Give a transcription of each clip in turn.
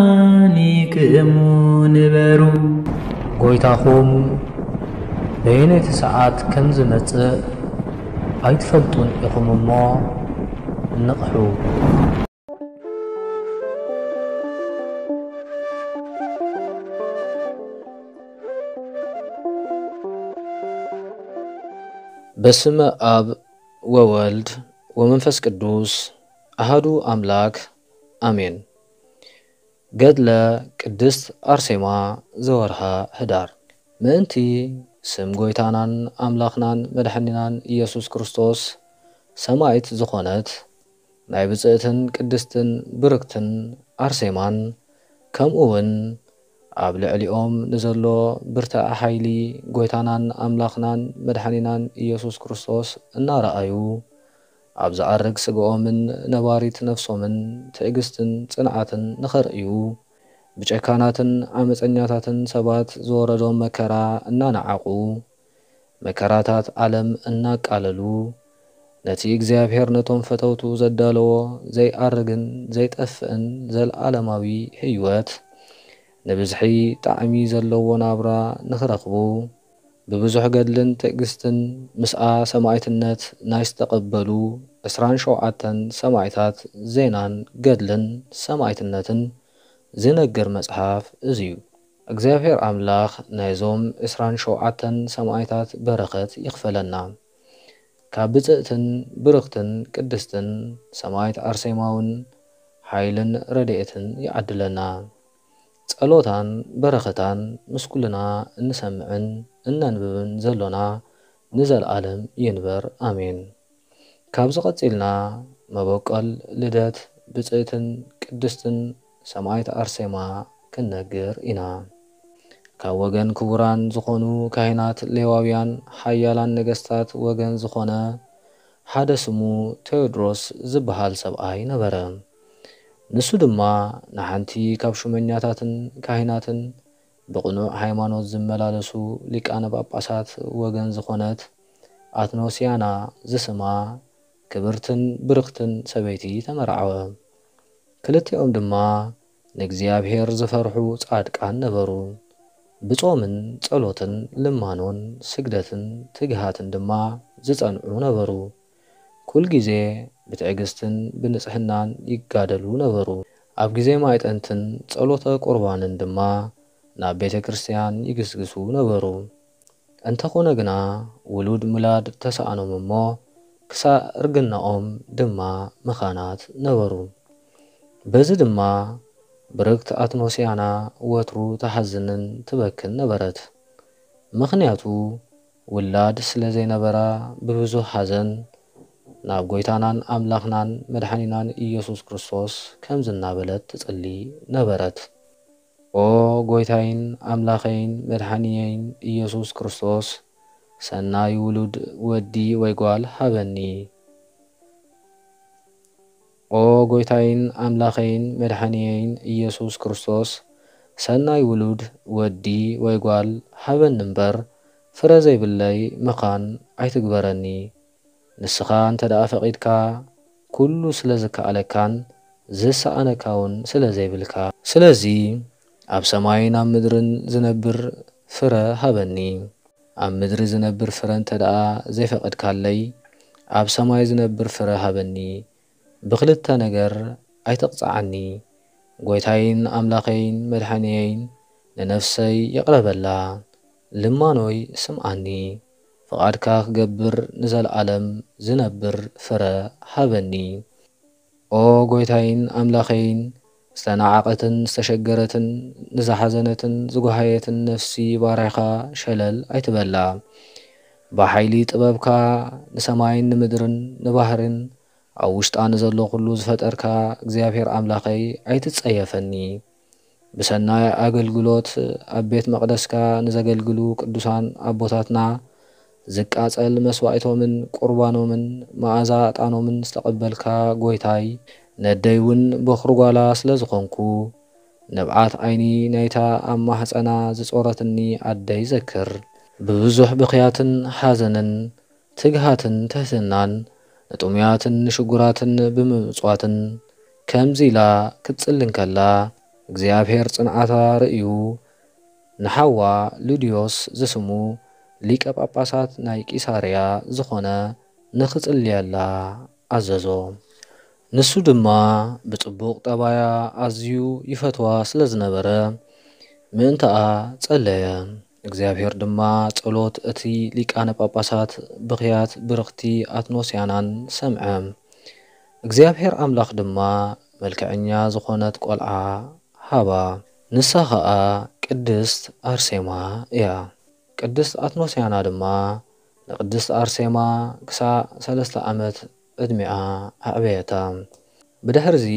ድልዋኒክሙ ንበሩ ጐይታኹም በየነይቲ ሰዓት ከም ዝመጽእ ኣይትፈልጡን ኢኹም እሞ ንቕሑ በስመ አብ ወወልድ ወመንፈስ ቅዱስ አሃዱ አምላክ አሜን። ገድለ ቅድስት አርሴማ ዘወርሃ ህዳር ምእንቲ ስም ጐይታናን ኣምላኽናን መድሓኒናን ኢየሱስ ክርስቶስ ሰማይት ዝኾነት ናይ ብፅእትን ቅድስትን ብርክትን ኣርሴማን ከምኡ እውን ኣብ ልዕሊኦም ንዘሎ ብርትዐ ሓይሊ ጐይታናን ኣምላኽናን መድሓኒናን ኢየሱስ ክርስቶስ እናረኣዩ ኣብ ዝዓርግ ስግኦምን ነባሪት ነፍሶምን ትዕግስትን ጽንዓትን ንኸርእዩ ብጨካናትን ዓመፀኛታትን ሰባት ዝወረዶም መከራ እናነዓቑ መከራታት ዓለም እናቃለሉ ነቲ እግዚኣብሔር ነቶም ፈተውቱ ዘዳለዎ ዘይኣርግን ዘይጠፍእን ዘለኣለማዊ ህይወት ንብዝሒ ጣዕሚ ዘለዎ ናብራ ንኽረኽቡ ብብዙሕ ገድልን ትዕግስትን ምስኣ ሰማዕትነት ናይ ዝተቐበሉ 27 ሰማዕታት ዜናን ገድልን ሰማዕትነትን ዝነግር መጽሓፍ እዚ እዩ። እግዚኣብሔር ኣምላኽ ናይዞም 27 ሰማዕታት በረኸት ይኽፈለና። ካብ ብፅእትን ብርኽትን ቅድስትን ሰማዕት ኣርሴማውን ሓይልን ረድኤትን ይዓድለና። ጸሎታን በረኸታን ምስኩልና እንሰምዕን እነንብብን ዘሎና ንዘለኣለም ይንበር ኣሜን። ካብዚ ቐጺልና መበቆል ልደት ብፅእትን ቅድስትን ሰማዕት ኣርሴማ ክንነግር ኢና። ካብ ወገን ክቡራን ዝኾኑ ካህናት ሌዋውያን ሓያላን ነገሥታት ወገን ዝኾነ ሓደ ስሙ ቴዎድሮስ ዝበሃል ሰብኣይ ነበረ። ንሱ ድማ ንሓንቲ ካብ ሹመኛታትን ካህናትን ብቕኑዕ ሃይማኖት ዝመላለሱ ሊቃነ ጳጳሳት ወገን ዝኾነት ኣትኖስያና ዝስማ ክብርትን ብርኽትን ሰበይቲ ተመርዓወ። ክልቲኦም ድማ ንእግዚኣብሔር ዝፈርሑ ጻድቃን ነበሩ። ብጾምን ጸሎትን ልማኖን ስግደትን ትግሃትን ድማ ዝጸንዑ ነበሩ። ኩል ግዜ ብትዕግስትን ብንጽሕናን ይጋደሉ ነበሩ። ኣብ ግዜ ማይጠንትን ጸሎተ ቁርባንን ድማ ናብ ቤተ ክርስቲያን ይግስግሱ ነበሩ። እንተኾነ ግና ውሉድ ምውላድ ተሰኣኖም እሞ ክሳብ እርግናኦም ድማ መኻናት ነበሩ። በዚ ድማ ብርክት ኣትኖስያና ወትሩ ተሓዝንን ትበክን ነበረት። ምኽንያቱ ውላድ ስለ ዘይነበራ ብብዙሕ ሓዘን ናብ ጐይታናን ኣምላኽናን መድሓኒናን ኢየሱስ ክርስቶስ ከም ዝናበለት ትጽሊ ነበረት። ኦ ጐይታይን ኣምላኸይን መድሓኒየይን ኢየሱስ ክርስቶስ ሰናይ ውሉድ ወዲ ወይ ጓል ሃበኒ። ኦ ጐይታይን ኣምላኸይን መድሓኒየይን ኢየሱስ ክርስቶስ ሰናይ ውሉድ ወዲ ወይ ጓል ሃበኒ እምበር ፍረ ዘይብለይ ምዃን ኣይትግበረኒ። ንስኻ እንተ ደኣ ፈቒድካ ኩሉ ስለ ዝከኣለካን ዝሰኣነካ እውን ስለ ዘይብልካ ስለዚ ኣብ ሰማይን ኣብ ምድርን ዝነብር ፍረ ሃበኒ። ኣብ ምድሪ ዝነብር ፍረ እንተ ደኣ ዘይፈቐድካለይ ኣብ ሰማይ ዝነብር ፍረ ሃበኒ። ብኽልተ ነገር ኣይተቕፅዓኒ። ጐይታይን ኣምላኸይን መድሓኒየይን ንነፍሰይ የቕረበላ ልማኖይ ስምዓኒ። ፍቓድካ ክገብር ንዘለዓለም ዝነብር ፍረ ሃበኒ። ኦ ጐይታይን ኣምላኸይን ዝተናዓቐትን ዝተሸገረትን ንዝሓዘነትን ዝጓሃየትን ነፍሲ ባርኻ ሸለል ኣይትበላ። ብሓይሊ ጥበብካ ንሰማይን ንምድርን ንባህርን ኣብ ውሽጣ ንዘሎ ኩሉ ዝፈጠርካ እግዚኣብሔር ኣምላኸይ ኣይትጸየፈኒ። ብሰናይ ኣገልግሎት ኣብ ቤት መቕደስካ ንዘገልግሉ ቅዱሳን ኣቦታትና ዝቃጸል መስዋዕቶምን ቁርባኖምን መዓዛ ዕጣኖምን ዝተቐበልካ ጐይታይ ነደይ እውን በኽሪ ጓላ ስለ ዝኾንኩ ንብዓት ዓይኒ ናይታ ኣብ ማሕፀና ዝጾረትኒ ኣደይ ዘክር። ብብዙሕ ብኽያትን ሓዘንን ትግሃትን ትሕትናን ንጡምያትን ንሽጉራትን ብምምጽዋትን ከምዚ ኢላ ክትጽልን ከላ። እግዚኣብሔር ጽንዓታ ርእዩ። ንሓዋ ሉድዮስ ዝስሙ ሊቀ ጳጳሳት ናይ ቂሳርያ ዝኾነ ንኽጽልየላ ኣዘዞ። ንሱ ድማ ብጽቡቕ ጠባያ ኣዝዩ ይፈትዋ ስለ ዝነበረ ምእንተኣ ጸለየ። እግዚኣብሔር ድማ ጸሎት እቲ ሊቃነ ጳጳሳት ብኽያት ብርኽቲ ኣትኖስያናን ሰምዐ። እግዚኣብሔር ኣምላኽ ድማ መልክዐኛ ዝኾነት ቈልዓ ሃባ። ንሳ ኸዓ ቅድስት ኣርሴማ እያ። ቅድስት ኣትኖስያና ድማ ንቅድስት ኣርሴማ ክሳዕ ሰለስተ ዓመት ዕድሚኣ ኣዕበየታ። ብድሕሪዚ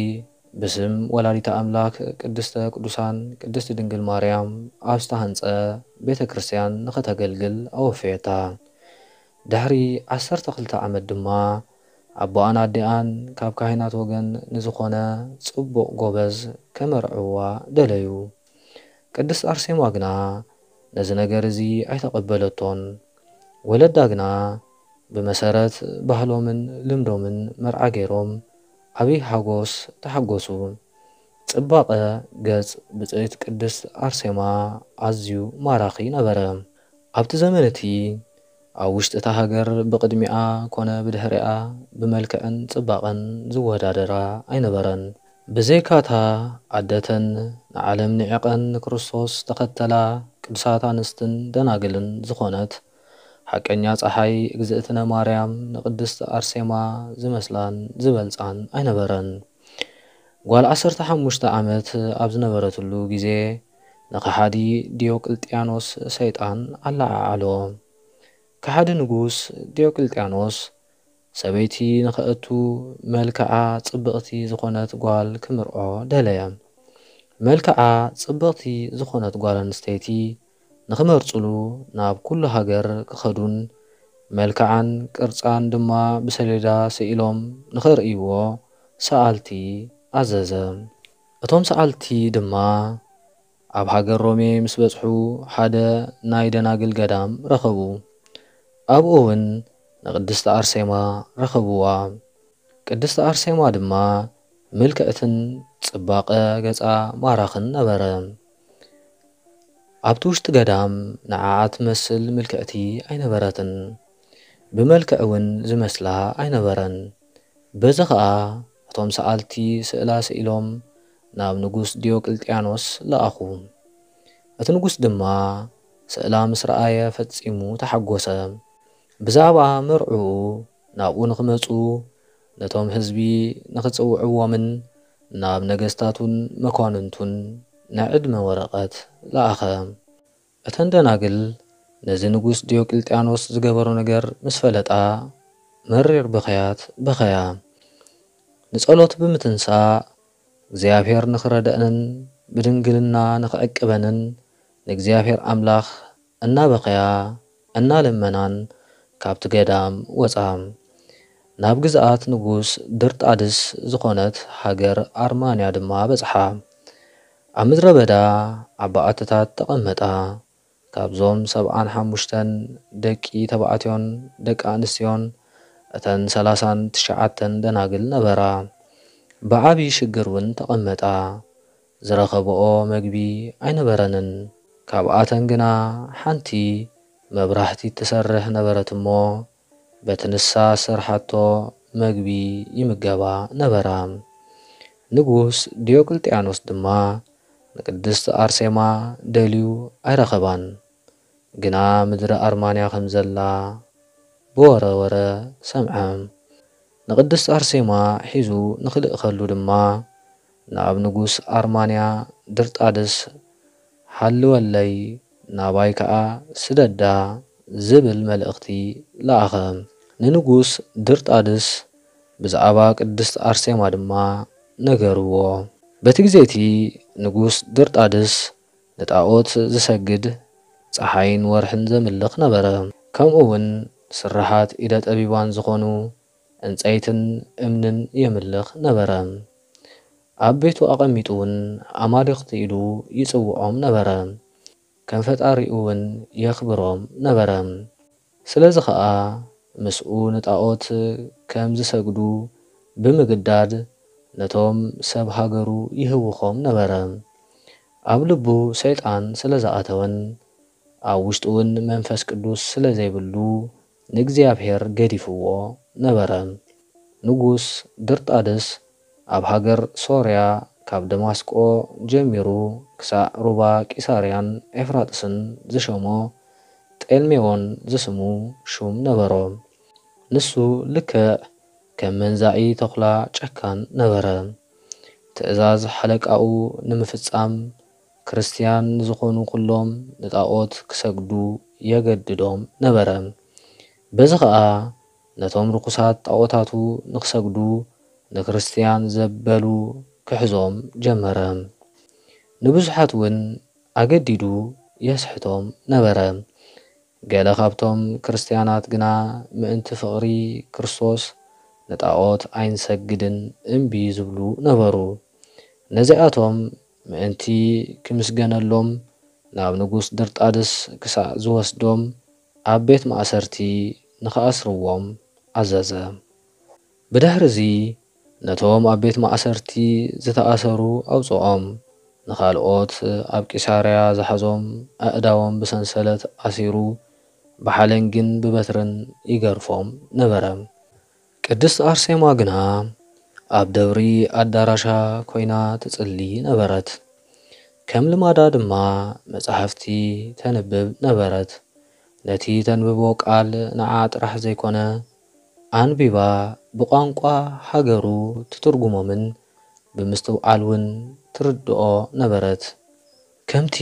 ብስም ወላዲተ ኣምላክ ቅድስተ ቅዱሳን ቅድስቲ ድንግል ማርያም ኣብ ዝተሃንጸ ቤተ ክርስቲያን ንኸተገልግል ኣወፈየታ። ድሕሪ ዓሰርተ ክልተ ዓመት ድማ ኣቦኣን ኣዲኣን ካብ ካህናት ወገን ንዝኾነ ጽቡቕ ጎበዝ ከመርዕዋ ደለዩ። ቅድስት ኣርሴማ ግና ነዚ ነገር እዚ ኣይተቐበለቶን። ወለዳ ግና ብመሰረት ባህሎምን ልምዶምን መርዓ ገይሮም ዓብይ ሓጎስ ተሓጐሱ። ጽባቐ ገጽ ብጽኢት ቅድስት ኣርሴማ ኣዝዩ ማራኺ ነበረ። ኣብቲ ዘመን እቲ ኣብ ውሽጢ እታ ሃገር ብቕድሚኣ ኮነ ብድሕሪኣ ብመልክዕን ጽባቐን ዝወዳደራ ኣይነበረን። ብዘይካታ ኣደተን ንዓለም ንዕቐን ንክርስቶስ ተኸተላ ቅዱሳት ኣንስትን ደናግልን ዝኾነት ሓቀኛ ፀሓይ እግዝእትነ ማርያም ንቅድስቲ ኣርሴማ ዝመስላን ዝበልፃን ኣይነበረን። ጓል ዓሰርተ ሓሙሽተ ዓመት ኣብ ዝነበረትሉ ግዜ ንኸሓዲ ዲዮቅልጥያኖስ ሰይጣን ኣላዓዓሎ። ከሓዲ ንጉስ ዲዮቅልጥያኖስ ሰበይቲ ንኽእቱ መልክዓ ጽብቕቲ ዝኾነት ጓል ክምርዖ ደለየ። መልክዓ ጽብቕቲ ዝኾነት ጓል ኣንስተይቲ ንኽመርፅሉ ናብ ኩሉ ሃገር ክኸዱን መልክዓን ቅርፃን ድማ ብሰሌዳ ስኢሎም ንኽርእይዎ ሰኣልቲ ኣዘዘ። እቶም ሰኣልቲ ድማ ኣብ ሃገር ሮሜ ምስ በጽሑ ሓደ ናይ ደናግል ገዳም ረኸቡ። ኣብኡ እውን ንቅድስቲ ኣርሴማ ረኸብዋ። ቅድስቲ ኣርሴማ ድማ ምልክዕትን ጽባቐ ገጻ ማራኽን ነበረ። ኣብቲ ውሽጢ ገዳም ንዓዓ ትመስል ምልክዕቲ ኣይነበረትን። ብመልክዕ እውን ዝመስላ ኣይነበረን። በዚ ኸዓ እቶም ሰኣልቲ ስእላ ስኢሎም ናብ ንጉስ ዲዮቅልጥያኖስ ለኣኹ። እቲ ንጉስ ድማ ስእላ ምስ ረኣየ ፈጺሙ ተሓጐሰ። ብዛዕባ መርዑኡ ናብኡ ንኽመፁ ነቶም ህዝቢ ንኽጽውዕዎምን ናብ ነገስታቱን መኳንንቱን ናይ ዕድመ ወረቐት ለኣኸ። እተን ደናግል ነዚ ንጉስ ዲዮቅልጥያኖስ ዝገበሮ ነገር ምስ ፈለጣ መሪር ብኽያት በኸያ። ንጸሎት ብምትንሳእ እግዚኣብሔር ንኽረድአንን ብድንግልና ንኽዕቅበንን ንእግዚኣብሔር ኣምላኽ እናበኸያ እናለመናን ካብቲ ገዳም ወፃ። ናብ ግዝኣት ንጉስ ድርጣድስ ዝኾነት ሃገር ኣርማንያ ድማ በጽሓ። ኣብ ምድረ በዳ ኣብ በዓትታት ተቐመጣ። ካብዞም ሰብዓን ሓሙሽተን ደቂ ተባዕትዮን ደቂ ኣንስትዮን እተን ሰላሳን ትሽዓተን ደናግል ነበራ። ብዓብዪ ሽግር እውን ተቐመጣ። ዝረኸብኦ መግቢ ኣይነበረንን። ካብኣተን ግና ሓንቲ መብራህቲ ትሰርሕ ነበረት እሞ በቲ ንሳ ስርሓቶ መግቢ ይምገባ ነበራ። ንጉስ ዲዮቅልጥያኖስ ድማ ንቅድስቲ ኣርሴማ ደልዩ ኣይረኸባን። ግና ምድሪ ኣርማንያ ከም ዘላ ብወረወረ ሰምዐ። ንቅድስቲ ኣርሴማ ሒዙ ንክልእ ከሉ ድማ ናብ ንጉስ ኣርማንያ ድርጣድስ ሃልወለይ ናባይ ከዓ ስደዳ ዝብል መልእኽቲ ለኣኸ። ንንጉስ ድርጣድስ ብዛዕባ ቅድስቲ ኣርሴማ ድማ ነገርዎ። በቲ ግዜ እቲ ንጉስ ድርጣድስ ንጣዖት ዝሰግድ ፀሓይን ወርሕን ዘምልኽ ነበረ። ከምኡ እውን ስራሓት ኢደ ጠቢባን ዝኾኑ ዕንፀይትን እምንን የምልኽ ነበረ። ኣብ ቤቱ ኣቐሚጡ እውን ኣማልኽቲ ኢሉ ይጽውዖም ነበረ። ከም ፈጣሪኡ እውን የኽብሮም ነበረ። ስለዚ ኸዓ ምስኡ ንጣዖት ከም ዝሰግዱ ብምግዳድ ነቶም ሰብ ሃገሩ ይህውኾም ነበረ። ኣብ ልቡ ሰይጣን ስለ ዝኣተወን ኣብ ውሽጡ እውን መንፈስ ቅዱስ ስለ ዘይብሉ ንእግዚኣብሔር ገዲፍዎ ነበረ። ንጉስ ድርጣድስ ኣብ ሃገር ሶርያ ካብ ደማስቆ ጀሚሩ ክሳዕ ሩባ ቂሳርያን ኤፍራጥስን ዝሸሞ ጤልሜዎን ዝስሙ ሹም ነበሮ። ንሱ ልክዕ ከም መንዛኢ ተኹላ ጨካን ነበረ። ትእዛዝ ሓለቃኡ ንምፍጻም ክርስትያን ዝኾኑ ኩሎም ንጣዖት ክሰግዱ የገድዶም ነበረ። በዚ ከዓ ነቶም ርኩሳት ጣዖታቱ ንክሰግዱ ንክርስትያን ዘበሉ ክሕዞም ጀመረ። ንብዙሓት እውን ኣገዲዱ የስሕቶም ነበረ። ገለ ካብቶም ክርስትያናት ግና ምእንቲ ፍቕሪ ክርስቶስ ንጣዖት ኣይንሰግድን እምቢ ዝብሉ ነበሩ። ነዚኣቶም ምእንቲ ክምስገነሎም ናብ ንጉስ ድርጣድስ ክሳዕ ዝወስዶም ኣብ ቤት ማእሰርቲ ንኽኣስርዎም ኣዘዘ ብድሕሪ እዚ ነቶም ኣብ ቤት ማእሰርቲ ዝተኣሰሩ ኣውፅኦም ንኻልኦት ኣብ ቂሳርያ ዝሓዞም ኣእዳዎም ብሰንሰለት ኣሲሩ ብሓለንግን ብበትርን ይገርፎም ነበረ ቅድስቲ ኣርሴማ ግና ኣብ ደብሪ ኣዳራሻ ኮይና ትጽሊ ነበረት። ከም ልማዳ ድማ መጻሕፍቲ ተንብብ ነበረት። ነቲ ተንብቦ ቃል ንዓ ጥራሕ ዘይኮነ ኣንቢባ ብቋንቋ ሃገሩ ትትርጉሞምን ብምስትውዓል እውን ትርድኦ ነበረት። ከምቲ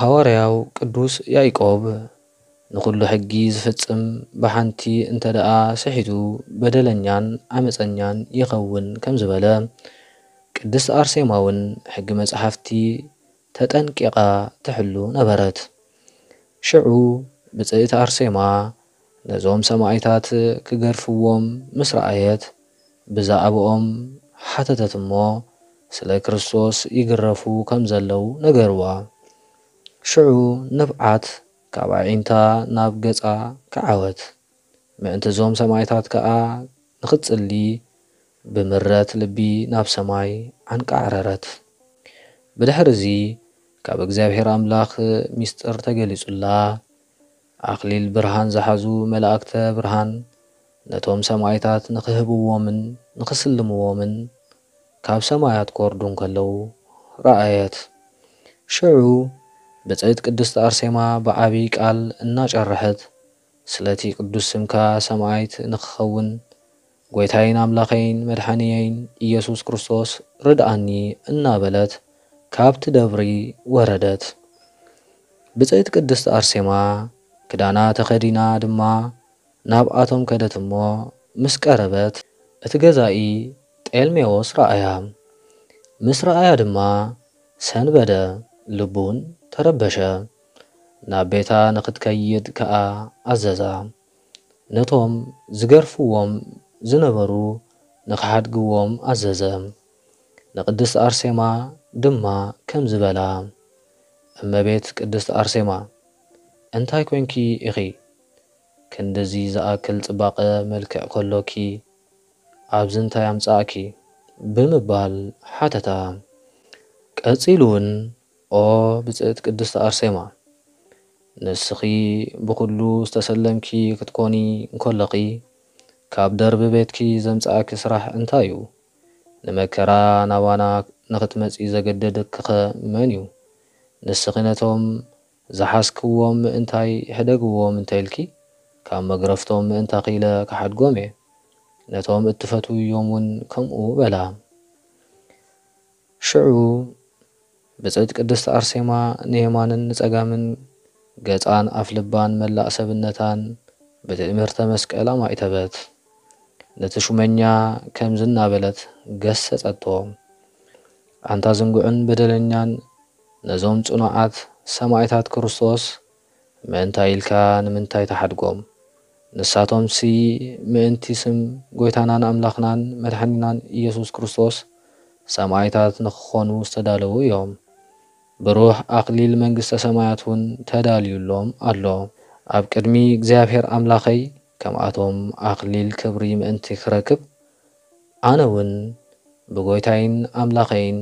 ሃዋርያው ቅዱስ ያዕቆብ ንኩሉ ሕጊ ዝፍጽም ብሓንቲ እንተ ደኣ ስሒቱ በደለኛን ዓመፀኛን ይኸውን ከም ዝበለ ቅድስቲ ኣርሴማ እውን ሕጊ መጻሕፍቲ ተጠንቂቓ ትሕሉ ነበረት። ሽዑ ብፅእቲ ኣርሴማ ነዞም ሰማዕታት ክገርፍዎም ምስ ረኣየት ብዛዕባኦም ሓተተት እሞ ስለ ክርስቶስ ይግረፉ ከም ዘለው ነገርዋ። ሽዑ ንብዓት ካብ ኣዒንታ ናብ ገጻ ከዓወት። ምእንቲ እዞም ሰማዕታት ከዓ ንኽትጽሊ ብምረት ልቢ ናብ ሰማይ ዓንቃዕረረት ብድሕሪ እዚ ካብ እግዚኣብሔር ኣምላኽ ሚስጥር ተገሊጹላ ኣኽሊል ብርሃን ዝሓዙ መላእክተ ብርሃን ነቶም ሰማዕታት ንኽህብዎምን ንኽስልምዎምን ካብ ሰማያት ክወርዱ እንከለዉ ረኣየት ሽዑ ብፅዕት ቅድስቲ ኣርሴማ ብዓብይ ቃል እናጨርሐት ስለቲ ቅዱስ ስምካ ሰማዕት ንክኸውን። ጎይታይን ኣምላኸይን መድሓኒየይን ኢየሱስ ክርስቶስ ርድኣኒ እናበለት። ካብቲ ደብሪ ወረደት። ብፅዕት ቅድስቲ ኣርሴማ ክዳና ተኸዲና ድማ ናብኣቶም ከደት እሞ ምስ ቀረበት። እቲ ገዛኢ ጤልሜዎስ ረኣያ ምስ ረኣያ ድማ ሰንበደ ልቡን ተረበሸ ናብ ቤታ ንኽትከይድ ከዓ ኣዘዛ ነቶም ዝገርፍዎም ዝነበሩ ንኽሓድግዎም ኣዘዘ ንቅድስቲ ኣርሴማ ድማ ከም ዝበላ እመቤት ቅድስቲ ኣርሴማ እንታይ ኮንኪ ኢኺ ክንደዚ ዝኣክል ጽባቐ መልክዕ ከሎኪ ኣብዚ እንታይ ኣምጻእኪ ብምባል ሓተታ ቀጺሉ እውን ኦ ብጽእት ቅድስቲ ኣርሴማ ንስኺ ብኩሉ ዝተሰለምኪ ክትኮኒ እንከለኺ ካብ ደርቢ ቤትኪ ዘምጽኣኪ ስራሕ እንታይ እዩ ንመከራ ናባና ንኽትመጺ ዘገደደክኸ መን እዩ ንስኺ ነቶም ዝሓስክዎም ምእንታይ ሕደግዎም እንተይልኪ ካብ መግረፍቶም ምእንታ ኺለ ክሓድጎም እየ ነቶም እትፈትውዮም እውን ከምኡ በላ ሽዑ ብፅዕት ቅድስቲ ኣርሴማ ንየማንን ንጸጋምን ገጻን ኣፍ ልባን መላእ ሰብነታን ብትእምርተ መስቀል ኣማእተበት ነቲ ሹመኛ ከምዚ እናበለት ገሰጸቶ ኣንታ ዝንጉዕን በደለኛን ነዞም ጽኑዓት ሰማዕታት ክርስቶስ ምእንታይ ኢልካ ንምንታይ ተሓድጎም? ንሳቶምሲ ምእንቲ ስም ጎይታናን ኣምላኽናን መድሓኒናን ኢየሱስ ክርስቶስ ሰማዕታት ንክኾኑ ዝተዳለዉ እዮም ብሩህ ኣኽሊል መንግስተ ሰማያት እውን ተዳልዩሎም ኣሎ ኣብ ቅድሚ እግዚኣብሔር ኣምላኸይ ከምኣቶም ኣኽሊል ክብሪ ምእንቲ ክረክብ ኣነ እውን ብጎይታይን ኣምላኸይን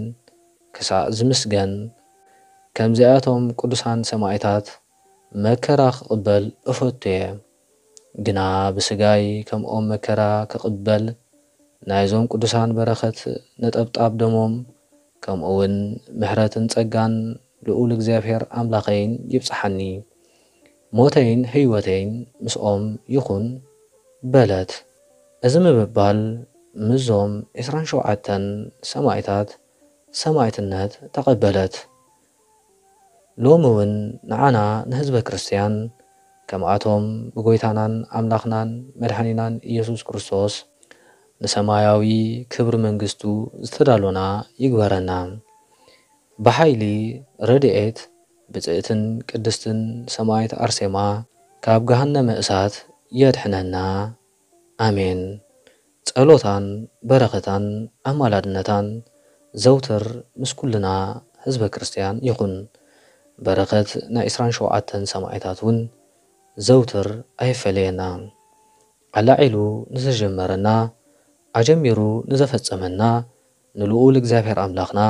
ክሳእ ዝምስገን። ከምዚኣቶም ቅዱሳን ሰማዕታት መከራ ክቕበል እፈቱ እየ ግና ብስጋይ ከምኦም መከራ ክቕበል ናይዞም ቅዱሳን በረኸት ነጠብጣብ ደሞም ከምኡ እውን ምሕረትን ጸጋን ልዑል እግዚኣብሔር ኣምላኸይን ይብፅሓኒ ሞተይን ህይወተይን ምስኦም ይኹን በለት። እዚ ምብባል ምዞም 27 ሰማዕታት ሰማዕትነት ተቐበለት። ሎሚ እውን ንዓና ንህዝበ ክርስትያን ከምኣቶም ብጎይታናን ኣምላኽናን መድሓኒናን ኢየሱስ ክርስቶስ ንሰማያዊ ክብሪ መንግስቱ ዝተዳሎና ይግበረና። ብሓይሊ ረድኤት ብፅእትን ቅድስትን ሰማይት ኣርሴማ ካብ ገሃነመ እሳት የድሕነና። ኣሜን ጸሎታን በረኸታን ኣማላድነታን ዘውትር ምስ ኩልና ህዝበ ክርስቲያን ይኹን። በረኸት ናይ 27 ሰማዕታት እውን ዘውትር ኣይፈለየና። ኣላዒሉ ንዘጀመረና ኣጀሚሩ ንዘፈጸመና ንልኡል እግዚኣብሔር ኣምላኽና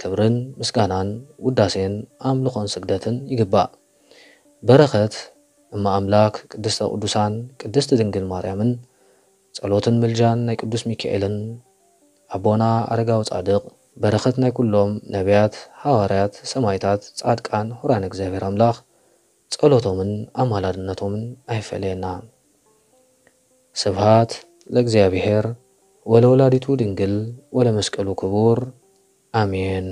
ክብርን ምስጋናን ውዳሴን ኣምልኾን ስግደትን ይግባእ በረኸት እማ ኣምላክ ቅድስተ ቅዱሳን ቅድስቲ ድንግል ማርያምን ጸሎትን ምልጃን ናይ ቅዱስ ሚካኤልን ኣቦና ኣረጋዊ ጻድቕ በረኸት ናይ ኩሎም ነቢያት ሃዋርያት ሰማይታት ጻድቃን ሁራን እግዚኣብሔር ኣምላኽ ጸሎቶምን ኣማላድነቶምን ኣይፈለየና ስብሃት ለእግዚአብሔር ወለወላዲቱ ድንግል ወለመስቀሉ ክቡር አሜን